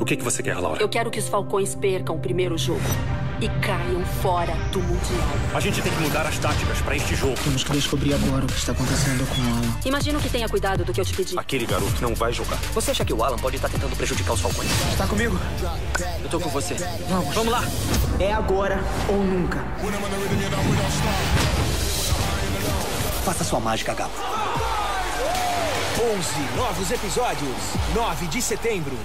O que, é que você quer, Laura? Eu quero que os Falcões percam o primeiro jogo e caiam fora do Mundial. A gente tem que mudar as táticas para este jogo. Temos que descobrir agora o que está acontecendo com o Alan. Imagino que tenha cuidado do que eu te pedi. Aquele garoto não vai jogar. Você acha que o Alan pode estar tentando prejudicar os Falcões? Está comigo? Eu tô com você. Vamos. Vamos lá. É agora ou nunca. Faça sua mágica, Gabo. 11 novos episódios. 9 de setembro.